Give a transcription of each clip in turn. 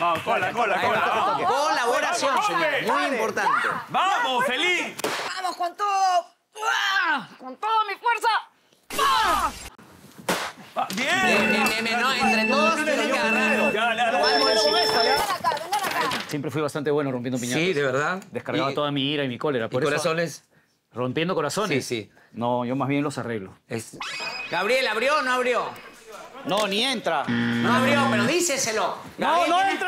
Vamos, cola, cola, cola. Colaboración, vamos. Muy importante. ¡Vamos, feliz! ¡Vamos con todo! ¡Con toda mi fuerza! Bien, ¡Bien! bien, bien. No, entre todos tienen que agarrar. Ya, ya. Siempre fui bastante bueno rompiendo piñatas. Sí, de verdad. Descargaba Y- toda mi ira y mi cólera. ¿Y Por eso, corazones? rompiendo corazones. Sí, sí. No, yo más bien los arreglo. Es... Gabriel, ¿abrió o no abrió? No, ni entra. No abrió, pero díceselo. Gabriel, ¿tiene- entra!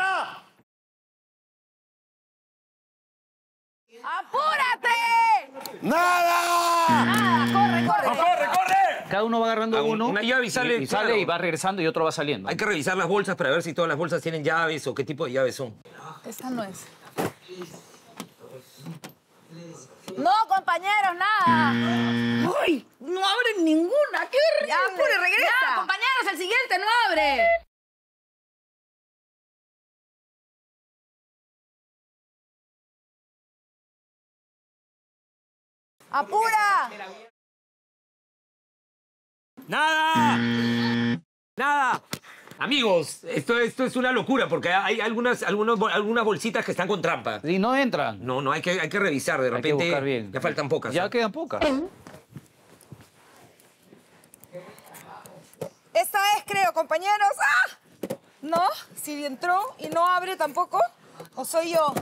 ¡Nada! ¡Nada! ¡Corre, corre! ¡Vamos, corre, corre! Cada uno va agarrando Ah, un- uno. una llave y sale, Y, sale claro. y va regresando y otro va saliendo. Hay que revisar las bolsas para ver si todas las bolsas tienen llaves o qué tipo de llaves son. Esta no es. No, compañeros, nada. ¡Uy! No abren ninguna. ¡Qué horrible! Ya, apure, regresa! Ya, compañeros, el siguiente no abre. ¡Apura! ¡Nada! ¡Nada! Amigos, esto, esto es una locura porque hay algunas, algunos, algunas bolsitas que están con trampa. Y no entran. No, no, hay que, hay que revisar. De Hay que repente buscar bien. ya faltan pocas. Ya ¿ah? quedan pocas. Esta vez creo, compañeros. ¡Ah! ¿No? Si entró y no abre tampoco. ¿O soy yo?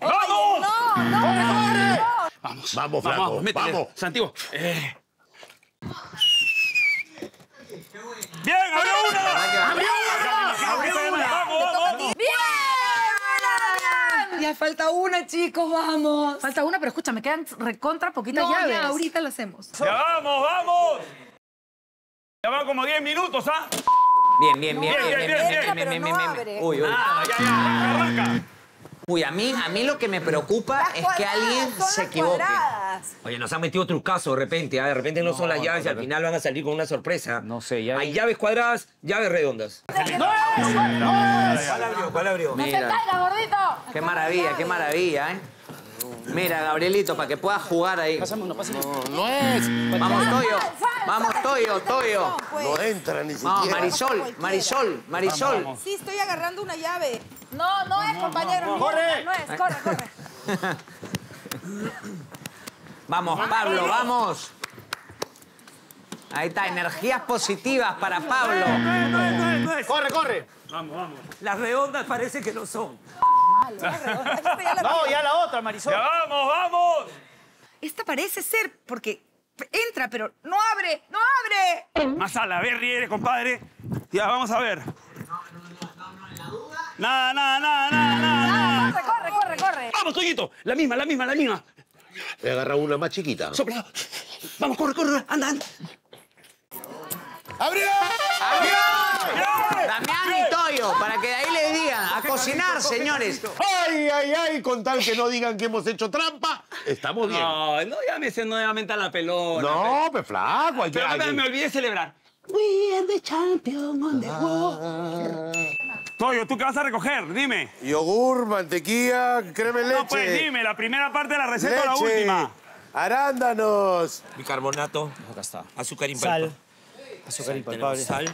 ¡Vamos! No, no, no, no. Vamos, vamos, Flaco, vamos. Santiago. Eh. ¡Bien! ¡Abrió una! ¡Abrió una! ¡Abrió una! ¡Vamos, vamos! ¡Bien! Ya falta una, chicos, vamos. Falta una, pero escúchame, quedan recontra poquitas No, llaves. ya, ahorita lo hacemos. ¡Ya vamos, vamos! Ya van como 10 minutos, ¿ah? Bien, bien, bien, Bien, bien, bien, bien, bien, bien, bien. bien, bien, bien, bien. Uy, uy. Ya, ya, arranca, arranca. Uy, a mí, a mí lo que me preocupa Las es que alguien se equivoque. cuadradas. Oye, nos han metido trucazo de repente, ¿ah? De repente no, son las No, llaves y al final van a salir con una sorpresa. No sé, ya- Hay llaves cuadradas, llaves redondas. ¿Cuál abrió? ¿Cuál abrió? ¡No se Mira, caiga, gordito! qué maravilla, qué maravilla, ¿eh? Mira, Gabrielito, para que puedas jugar ahí. Pásame uno, pásame uno. No es. Vamos, Toyo. Vamos, Toyo, Toyo. No entra ni Vamos, siquiera. Marisol, Marisol, Marisol. Sí, estoy agarrando una llave. No, no es, compañero. ¡Corre! No es, corre, corre. Vamos, Pablo, vamos. Ahí está, energías positivas para Pablo. ¡Corre, corre! Las redondas parece que no son. No, ya la otra, Marisol. ¡Ya vamos, vamos! Esta parece ser, porque entra, pero no abre, no abre. Más a la Riere, compadre. Ya, vamos a ver. Nada, nada, nada, nada, nada, nada. Corre, corre, corre, corre. Vamos, Toyito. La misma, la misma, la misma. Voy a agarrar una más chiquita. Sopla. Vamos, corre, corre. Anda, anda. ¡Abrió! Damián y Toyo, para que de ahí a cocinar, señores. ¡Ay, ay, ay! Con tal que no digan que hemos hecho trampa, estamos bien. No, no llámese nuevamente a la pelona. No, pues flaco, que... Pero que- me, me olvidé celebrar. Toyo, ¿tú qué vas a recoger? Dime. Yogur, mantequilla, crema de leche. No, pues dime, la primera parte de la receta o la última. arándanos. Bicarbonato, Acá está. azúcar impalpable. Azúcar Tenemos sal.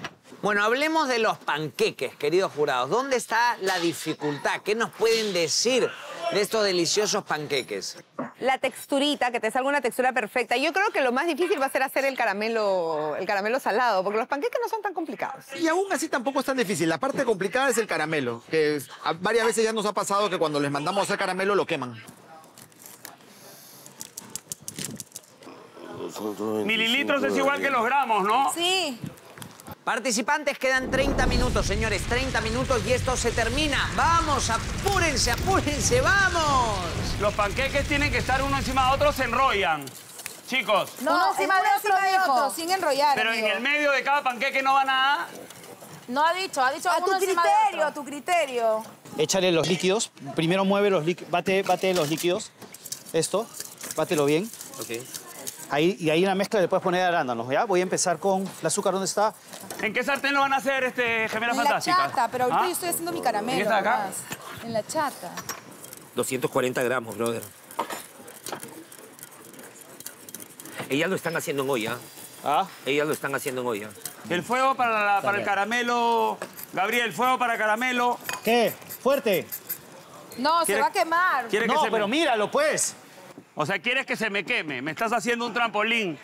Bueno, hablemos de los panqueques, queridos jurados. ¿Dónde está la dificultad? ¿Qué nos pueden decir de estos deliciosos panqueques? La texturita, que te salga una textura perfecta. Yo creo que lo más difícil va a ser hacer el caramelo, el caramelo salado, porque los panqueques no son tan complicados. Y aún así tampoco es tan difícil. La parte complicada es el caramelo, que es- varias veces ya nos ha pasado que cuando les mandamos a hacer caramelo lo queman. Mililitros es igual que los gramos, ¿no? Sí. Participantes, quedan 30 minutos, señores. 30 minutos y esto se termina. Vamos, apúrense, apúrense, vamos. Los panqueques tienen que estar uno encima de otro, se enrollan. Chicos, No, Uno encima de de otro. Sin enrollar, pero en amigo. el medio de cada panqueque no va nada. No ha dicho, ha dicho A uno tu de criterio, otro. a tu criterio. Échale los líquidos. Primero mueve los líquidos. Bate, bate los líquidos. Esto. Bátelo bien. Ahí, y ahí en la mezcla le puedes poner arándanos, ¿ya? Voy a empezar con el azúcar, ¿dónde está? ¿En qué sartén lo van a hacer, este, gemelas En la chata, pero ahorita ¿Ah? yo estoy haciendo mi caramelo. ¿En esta de acá? además. En la chata. 240 gramos, brother. Ellas lo están haciendo en olla. ¿Ah? Ellas lo están haciendo en olla. El fuego para, la- para el caramelo. Gabriel, fuego para caramelo. ¿Qué? Fuerte. No, se ¿Quiere- va a quemar. ¿Quiere que No, se pero míralo, pues. O sea, quieres que se me queme. Me estás haciendo un trampolín.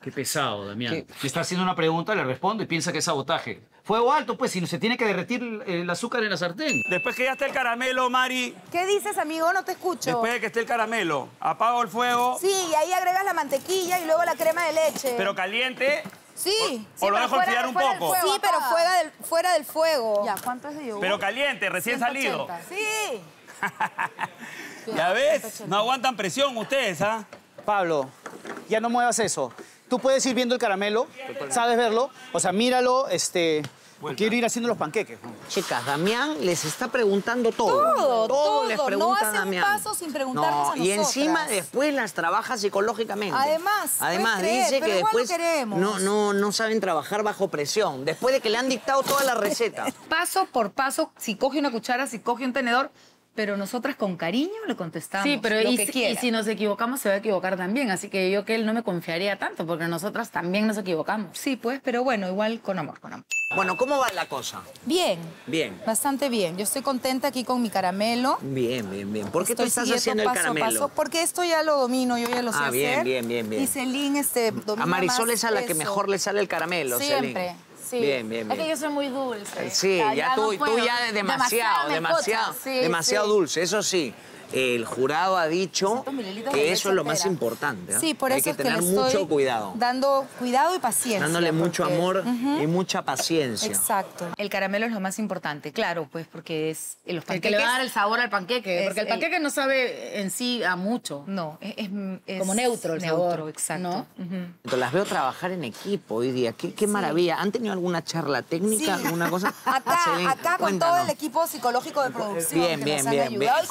Qué pesado, Damián. Me está haciendo una pregunta, le respondo y piensa que es sabotaje. Fuego alto, pues, si no se tiene que derretir el azúcar en la sartén. Después que ya esté el caramelo, Mari, ¿Qué dices, amigo? No te escucho. después de que esté el caramelo, apago el fuego, Sí, y ahí agregas la mantequilla y luego la crema de leche. pero caliente, Sí. o lo dejo fuera- enfriar un poco. fuego, Sí, pero fuera del, fuera del fuego. Ya, ¿cuánto es de yogur? pero caliente, recién salido. Sí. ¿Ya ves? No aguantan presión ustedes, ¿ah? Pablo, ya no muevas eso. Tú puedes ir viendo el caramelo, sabes verlo, o sea, míralo, este... Quiero ir haciendo los panqueques. Chicas, Damián les está preguntando todo. Todo, todo. les No pregunta hace un Damián. paso sin preguntarnos No, a Y encima después las trabaja psicológicamente. Además, Además creer, dice pero que después queremos. no, no, no saben trabajar bajo presión. Después de que le han dictado toda la receta. Paso por paso, si coge una cuchara, si coge un tenedor, pero nosotras con cariño le contestamos. Sí, pero lo y, que si- quiera. y si nos equivocamos se va a equivocar también, así que yo que él no me confiaría tanto porque nosotras también nos equivocamos. Sí, pues, pero bueno, igual con amor, con amor. Bueno, ¿cómo va la cosa? Bien. Bien. Bastante bien. Yo estoy contenta aquí con mi caramelo. Bien, bien, bien. ¿Por qué tú Estoy estás siguiendo haciendo el paso a caramelo? paso, porque esto ya lo domino, yo ya lo sé Ah, bien, hacer. bien, bien, bien. Y Celine este, domina A Marisol más es a la que mejor le sale el caramelo, Siempre, Celine. Sí. Bien, bien, Es que yo soy muy dulce. Sí, O sea, ya tú, no tú ya demasiado, demasiado. Sí, demasiado sí. dulce. Eso sí, el jurado ha dicho 200 mililitros de que eso es lo más importante. ¿ah? Sí, por Hay eso que es que tener le mucho estoy cuidado, dando cuidado y paciencia. dándole mucho amor y mucha paciencia. Exacto. El caramelo es lo más importante, claro, pues porque es los El panqueques. que le va a dar el sabor al panqueque, Es porque el el- panqueque no sabe en sí a mucho. No, es, es- es Como neutro el neutro, sabor, exacto. ¿no? Ujú. Entonces, las veo trabajar en equipo hoy día. Qué, qué maravilla. ¿Han tenido alguna charla técnica, Sí. alguna cosa? Acá, Celine, acá con todo el equipo psicológico de producción Bien, que bien, nos bien, ayudado. bien.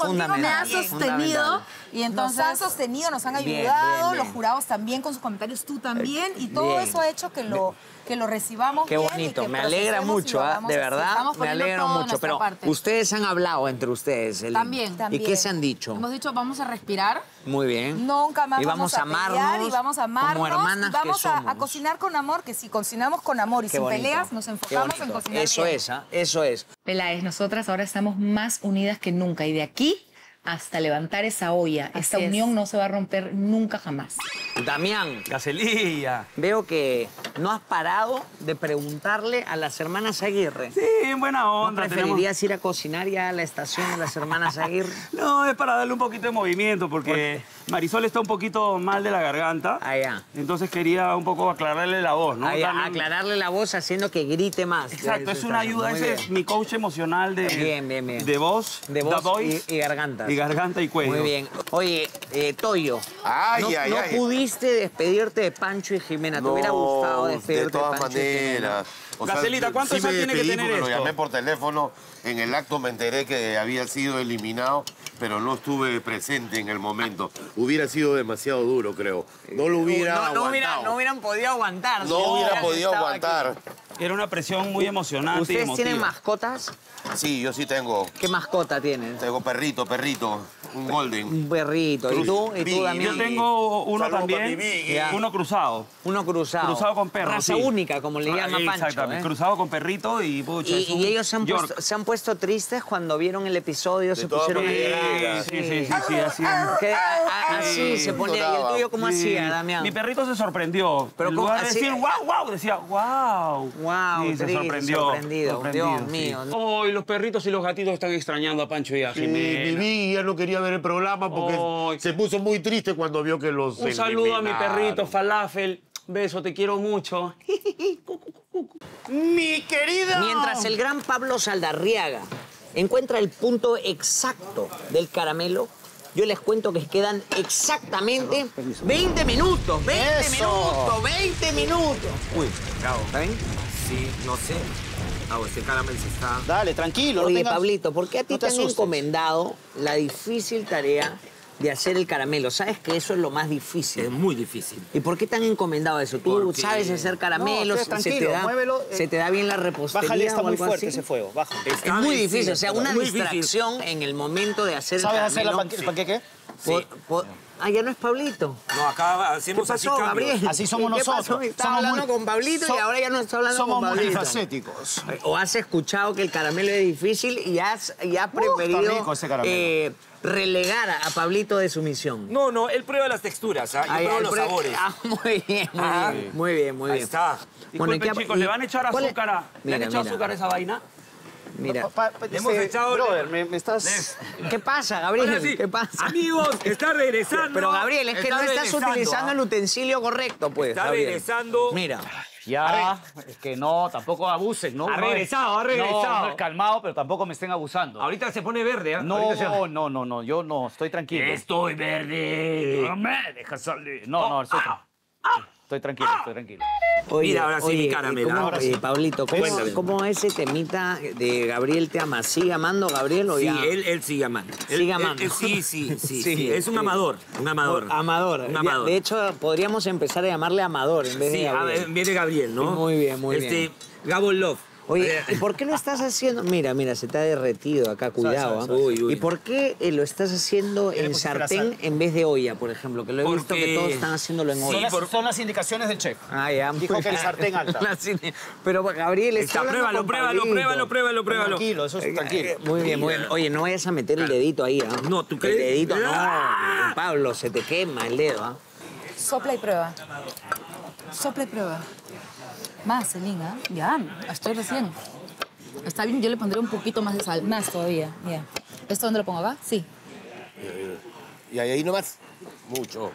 Y sostenido. Y entonces nos han sostenido, nos han Bien, ayudado, bien, los jurados también con sus comentarios, tú también. Y todo Bien. eso ha hecho que lo, que lo recibamos Qué y bonito, que me alegra y mucho, ¿ah? de verdad, Estamos me de mucho. nuestra Pero parte. ustedes han hablado entre ustedes, Celine. También. ¿Y También. qué se han dicho? Hemos dicho, vamos a respirar. Muy bien. Nunca más y vamos, a pelear amarnos y vamos a amarnos como hermanas y vamos que a, somos. a cocinar con amor, que si cocinamos con amor y Qué sin bonito, peleas, nos enfocamos en cocinar Eso bien. es, ¿ah? eso es. Peláez, nosotras ahora estamos más unidas que nunca y de aquí hasta levantar esa olla, esta es. unión no se va a romper nunca jamás. Damián, Gacelilla. veo que no has parado de preguntarle a las hermanas Aguirre. Sí, en buena ¿No onda. tenemos- preferirías ir a cocinar ya a la estación de las hermanas Aguirre? No, es para darle un poquito de movimiento porque Marisol está un poquito mal de la garganta. Ah, ya. Entonces quería un poco aclararle la voz, ¿no? Ah, ya, aclararle la voz haciendo que grite más. Exacto, es una ayuda. Ese bien. es mi coach emocional de, Bien, bien, bien. de voz, De voz Voice, y, y garganta. y garganta y cuello. Muy bien. Oye, eh, Toyo. Ay, no, ay, no ay. pudiste despedirte de Pancho y Jimena. ¿Te hubiera gustado despedirte de todas Pancho y Jimena? maneras. O sea, Gacelita, ¿cuánto sí sal me tiene que tener esto? Lo llamé por teléfono. En el acto me enteré que había sido eliminado, pero no estuve presente en el momento. Hubiera sido demasiado duro, creo. No lo hubiera no, no, hubiera- aguantado. no hubieran podido aguantar. si No hubiera hubieran podido aguantar. aquí. Era una presión muy emocionante y ¿Ustedes tienen mascotas? Sí, yo sí tengo. ¿Qué mascota tienen? Tengo perrito, perrito. Un golden. Un perrito. ¿Y tú? ¿Y tú, Damián? Yo tengo uno también, uno cruzado. Uno cruzado. Cruzado con perro, Raza sí. única, como le llama Ah, Pancho. Exactamente, ¿eh? cruzado con perrito y pucha, Y, y ellos se han, puesto, se han puesto tristes cuando vieron el episodio, se pusieron a llorar. Sí, sí, sí, sí, así. Que, a- así Sí, se ponía. ¿Y el tuyo cómo Sí. hacía, Damián? Mi perrito se sorprendió. Pero en ¿cómo lugar de decir wow, wow, decía wow. Wow, Sí, se sorprendió. sorprendido. Dios mío. Hoy los perritos y los gatitos están extrañando a Pancho y a Sí, Jimena. mi Biggie ya no quería ver el programa porque Ay. se puso muy triste cuando vio que los Un saludo a mi perrito Falafel. Beso, te quiero mucho. Mi querida. Mientras el gran Pablo Saldarriaga encuentra el punto exacto del caramelo, yo les cuento que quedan exactamente 20 minutos, 20 Eso. minutos, 20 minutos. Uy, bravo. ¿Está bien? Sí, no sé. Ah, este caramel se está... Dale, tranquilo. no Oye, tengas- Pablito, ¿por qué a ti no te, te han asustes. encomendado la difícil tarea de hacer el caramelo? ¿Sabes que eso es lo más difícil? Es muy difícil. ¿Y por qué te han encomendado eso? ¿Tú Porque- sabes hacer caramelos? No, se, te tranquilo, da, muévelo, eh, ¿Se te da bien la repostería Bájale, está o muy algo fuerte así? ese fuego. Baja. Es muy difícil, o sea, una difícil. distracción en el momento de hacer ¿Sabes el hacer la caramelo. panque- el panqueque? Po- po- ah, ya no es Pablito. No, acá ¿Qué hacemos así pasó, cambios. Gabriel? Así somos ¿Qué pasó? nosotros. Estaba Somos hablando muy- con Pablito y ahora ya no está hablando Somos con Pablito. multifacéticos. O has escuchado que el caramelo es difícil y has, y has está preferido rico ese caramelo. eh, relegar a, Pablito de su misión. No, no, él prueba las texturas, ¿ah? yo Ay, pruebo los pre- sabores. Ah, muy bien, muy Ah. bien. Muy bien, muy Ahí está. Bueno, ¿y Disculpen, qué- chicos, y- ¿le van a echar azúcar a, ¿le han echado mira. azúcar a esa vaina? Mira. Pa- hemos echado- Brother, me, me estás... ¿Qué pasa, Gabriel? Sí, ¿Qué pasa? Amigos, está regresando. Pero Gabriel, es que Está no estás regresando, utilizando ¿ah? el utensilio correcto, pues. Está Gabriel. regresando. Mira. Ya, es que no, tampoco abusen, ¿no? Ha No es- regresado, ha regresado. No, no es calmado, pero tampoco me estén abusando. Ahorita se pone verde, ¿ah? Ahorita se- No, no, no, no, yo no, estoy tranquilo. Estoy verde. No me dejas salir. No, no, estoy, tra- estoy tranquilo, estoy tranquilo. Oye, Mira, ahora sí, oye, mi caramelo, ¿cómo- ahora eh, sí. Pablito, ¿cómo, Cuéntame. cómo ese temita de Gabriel te ama? ¿Sigue amando Gabriel o Sí, ya? él, él sigue amando. Sigue él- amando. él- sí, sí, sí, Sí, sí. Es un sí. amador. Un amador. Amador. Un amador. De hecho, podríamos empezar a llamarle Amador en vez Sí, de Gabriel. viene Gabriel, ¿no? Sí, muy bien, muy este, bien. Gabo Love. Oye, Eh, ¿y por qué lo estás haciendo? Mira, mira, se te ha derretido acá, cuidado. ¿ah? uy, uy. ¿Y por qué eh, lo estás haciendo en sartén en vez de olla, por ejemplo? Que lo he visto que todos están haciéndolo en olla. Son, las, por- son las indicaciones del chef. Ah, ya. Dijo que el sartén alta. Pero Gabriel, Está, está hablando pruébalo, con pruébalo, pruébalo, pruébalo, pruébalo. Tranquilo, eso es tranquilo. Eh, Muy bien, muy bien. Oye, no vayas a meter el dedito ahí, ¿ah? No, ¿tú crees? El dedito, no. Pablo, se te quema el dedo, ¿ah? Sopla y prueba. Sopla y prueba. Más, Celina. Ya, estoy recién. Está bien, yo le pondré un poquito más de sal. Más todavía, ya. ¿Esto dónde lo pongo acá? Sí. Y ahí, ahí nomás. Mucho.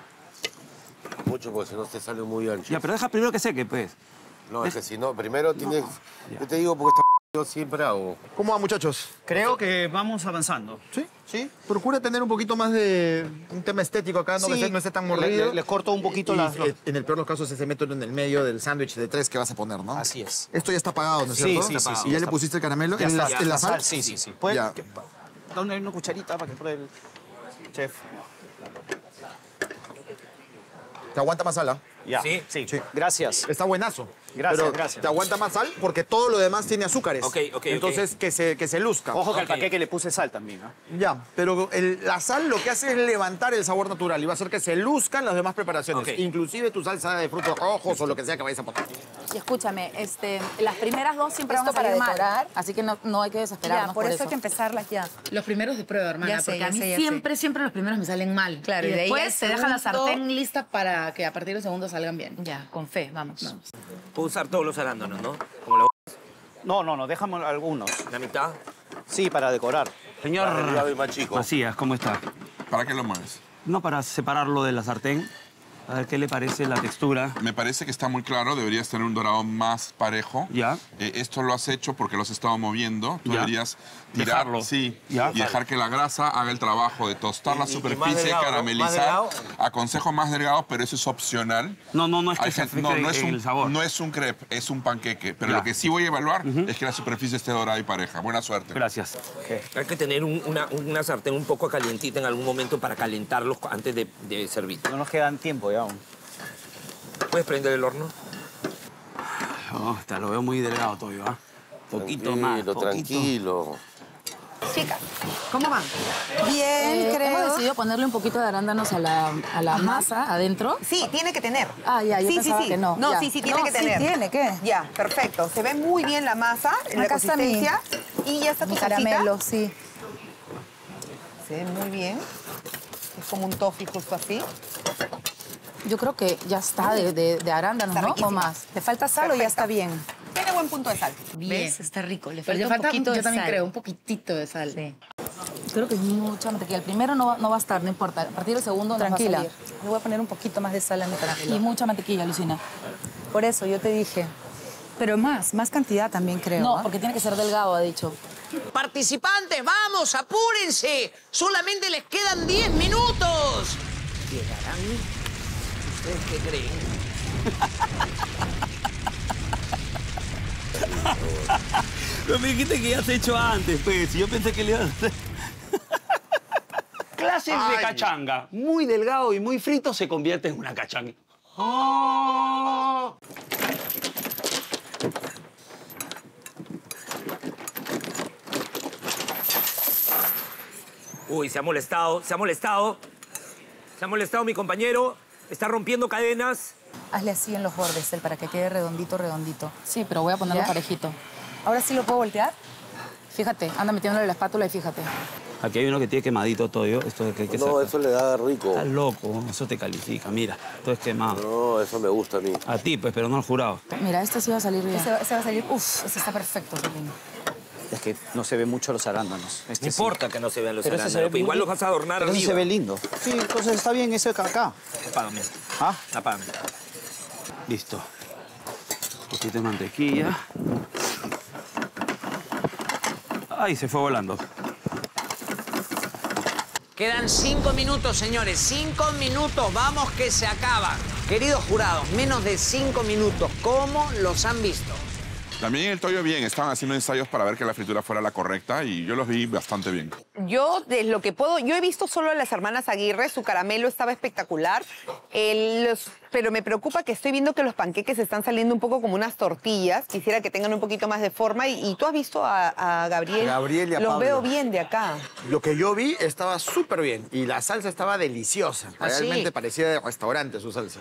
Mucho, porque si no te sale muy ancho. Ya, pero deja primero que seque, pues. No, es que si no, primero tienes. Yo te digo porque esta yo siempre hago. ¿Cómo va, muchachos? Creo que vamos avanzando. Sí, sí. Procura tener un poquito más de un tema estético acá, no, que Sí, esté- no esté tan mordido. le- le corto un poquito Y, las- En el peor de los casos, ese método en el medio del sándwich de tres que vas a poner, ¿no? Así es. Esto ya está apagado, ¿no es Sí, cierto? sí, sí, sí, ¿Y ya ya le pusiste el caramelo? Ya ¿En, está, la, en la sal? Sí, sí, sí. ¿Puede- Ya. que- Dame una cucharita para que pruebe el chef. ¿Te aguanta más sal? Ya. Sí. Sí. Gracias. Está buenazo. Gracias, Pero gracias. te aguanta más sal porque todo lo demás tiene azúcares. Ok, ok, ok. Entonces, que se, que se luzca. Ojo que al Ok. paquete le puse sal también, ¿ah? Ya, pero el- la sal lo que hace es levantar el sabor natural y va a hacer que se luzcan las demás preparaciones, Ok. inclusive tu salsa de frutos rojos o lo que sea que vayas a poner. Y escúchame, este, las primeras dos siempre van a salir para mal. Así que no, no hay que desesperarnos Ya, por, eso hay que empezarlas ya. Los primeros de prueba, hermana, Ya sé, porque ya a mí sé, ya siempre, siempre los primeros me salen mal. Claro, y y de ahí después se deja la sartén lista para que a partir del segundo salgan bien. Ya, con fe, vamos. Puedo usar todos los arándanos, ¿no? Como la, No, no, no, déjame algunos. la mitad. Sí, para decorar. Señor. Macías, ¿cómo está? ¿Para qué lo mueves? No, para separarlo de la sartén. A ver qué le parece la textura. Me parece que está muy claro, deberías tener un dorado más parejo. Ya. Eh, esto lo has hecho porque lo has estado moviendo. Tú Ya. deberías tirar, Dejarlo. sí, Ya. y dejar que la grasa haga el trabajo de tostar la Y- más superficie, delgado, ¿no? caramelizar. ¿Más delgado? Aconsejo más delgado, pero eso es opcional. No, no, no es que Hay se gente- no, no es un, el sabor. no es un crepe, es un panqueque. Pero Ya. lo que sí voy a evaluar es que la superficie esté dorada y pareja. Buena suerte. Gracias. Hay que tener un- una, una sartén un poco calientita en algún momento para calentarlos antes de, de servir. No nos quedan tiempo ya ¿Puedes prender el horno? Oh, está, lo veo muy delgado todavía, ¿ah? Poquito más. Tranquilo, poquito. tranquilo. Chicas, ¿Cómo van? bien, Eh, creo. Hemos decidido ponerle un poquito de arándanos a la, a la masa adentro. Sí, tiene que tener. Ah, ya, yo sí, sí, pensaba sí. que no. No, Ya. sí, sí, tiene No, que sí tener. tiene, ¿qué? Ya, perfecto. Se ve muy bien la masa, la Acá está mi- consistencia. Y ya está tu caramelo, sí. Se ve muy bien. Es como un toffee justo así. Yo creo que ya está de, de, de arándanos, Está ¿no? O más. ¿Le falta sal o ya está bien? Tiene buen punto de sal. ¿Ves? Está rico. Le falta, le un poquito yo de también sal. creo, un poquitito de sal. Creo que es mucha mantequilla. El primero no, va- no va a estar, no importa. A partir del segundo Tranquila. nos va a salir. Le voy a poner un poquito más de sal a mi. Y mucha mantequilla, Lucina. Por eso yo te dije. Pero más, más cantidad también creo. No, ¿ah? porque tiene que ser delgado, ha dicho. Participantes, vamos, apúrense. Solamente les quedan 10 minutos. ¿Llegarán? ¿Ustedes qué creen? Pero me dijiste que ya se ha hecho antes, pues. y Yo pensé que le iba a hacer. Clases de cachanga. Muy delgado y muy frito se convierte en una cachanga. Uy, se ha molestado, se ha molestado. Se ha molestado mi compañero, está rompiendo cadenas. Hazle así en los bordes, el, para que quede redondito, redondito. Sí, pero voy a ponerlo ¿Ya? parejito. Ahora sí lo puedo voltear. Fíjate, anda metiéndole la espátula y fíjate. Aquí hay uno que tiene quemadito todo. yo, Esto que hay que No, sacar. eso le da rico. Estás loco, eso te califica. Mira, todo es quemado. No, eso me gusta a mí. A ti, pues, pero no al jurado. Mira, este sí va a salir bien. Ese, ese va a salir, uf, ese está perfecto. Es que no se ve mucho los arándanos. Este No sí. importa que no se vean los Pero arándanos, ve pero igual los vas a adornar pero arriba. se ve lindo. Sí, entonces está bien ese acá. acá. Apágame. ¿Ah? Apágame. Listo. Un poquito de mantequilla. Ay, se fue volando. Quedan cinco minutos, señores. Cinco minutos. Vamos que se acaba. Queridos jurados, menos de cinco minutos. ¿Cómo los han visto? También el Toyo bien, estaban haciendo ensayos para ver que la fritura fuera la correcta y yo los vi bastante bien. Yo, de lo que puedo, yo he visto solo a las hermanas Aguirre, su caramelo estaba espectacular, El- los- pero me preocupa que estoy viendo que los panqueques están saliendo un poco como unas tortillas, quisiera que tengan un poquito más de forma, y, y tú has visto a, a Gabriel, Gabriel y a los Pablo. veo bien de acá. Lo que yo vi estaba súper bien y la salsa estaba deliciosa. ¿Ah, sí? Realmente parecía de restaurante su salsa.